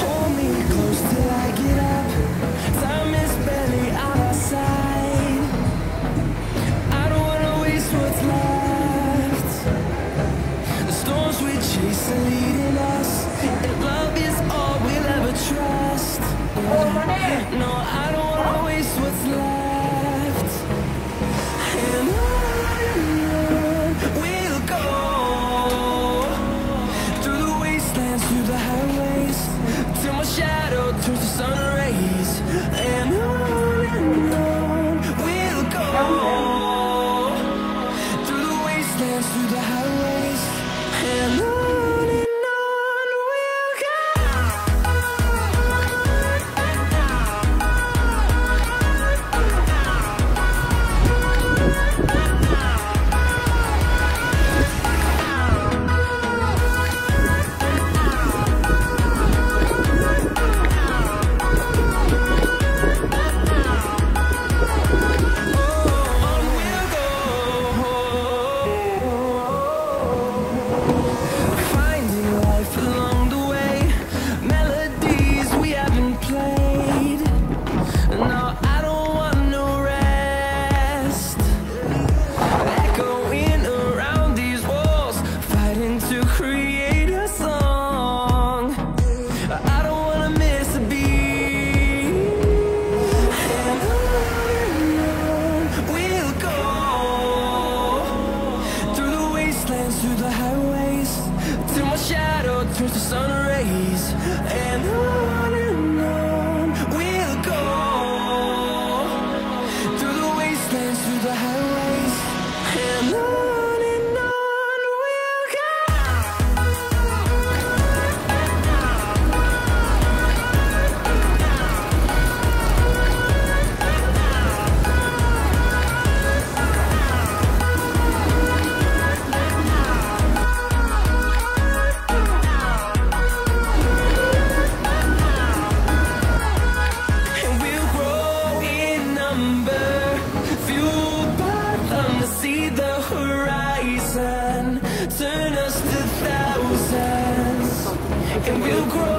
Hold me close till I get up. Time is barely on our side. I don't wanna waste what's left. The storms we chase are leading us. If love is all we'll ever trust. No, I The sun rays and I and we'll grow.